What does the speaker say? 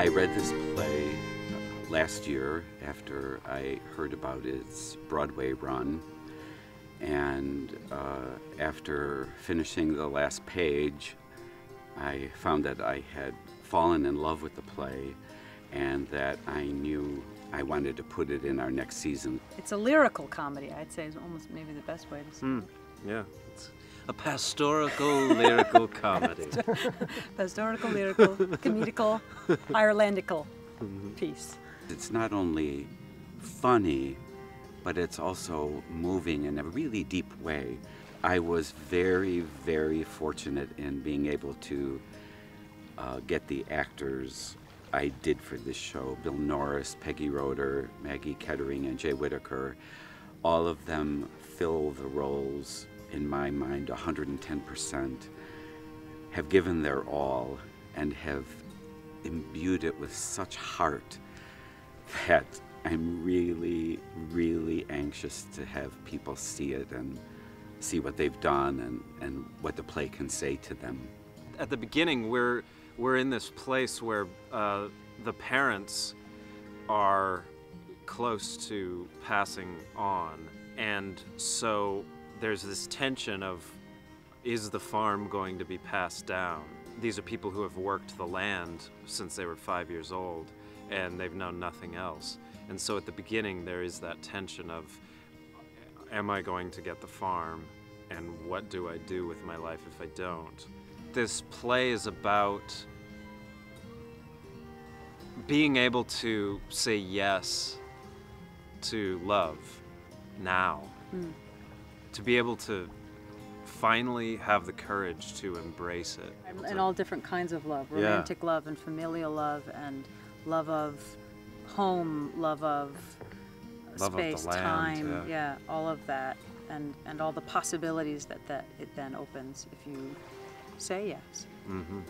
I read this play last year after I heard about its Broadway run. And uh, after finishing the last page, I found that I had fallen in love with the play and that I knew I wanted to put it in our next season. It's a lyrical comedy, I'd say, is almost maybe the best way to say Mm, yeah, it's a pastoral lyrical comedy. Pastoral, lyrical, comedical, Irelandical piece. It's not only funny, but it's also moving in a really deep way. I was very, very fortunate in being able to uh, get the actors I did for this show Bill Norris, Peggy Roeder, Maggie Kettering, and Jay Whitaker. All of them fill the roles, in my mind, 110%, have given their all, and have imbued it with such heart that I'm really, really anxious to have people see it and see what they've done and, and what the play can say to them. At the beginning, we're we're in this place where uh, the parents are close to passing on, and so there's this tension of is the farm going to be passed down? These are people who have worked the land since they were five years old, and they've known nothing else. And so at the beginning, there is that tension of am I going to get the farm? And what do I do with my life if I don't? This play is about being able to say yes to love now. Mm. To be able to finally have the courage to embrace it. And, and all different kinds of love Yeah. romantic love and familial love and love of home, love of Love of the space, land, time, yeah. all of that. And, and all the possibilities that, that it then opens if you say yes. hmm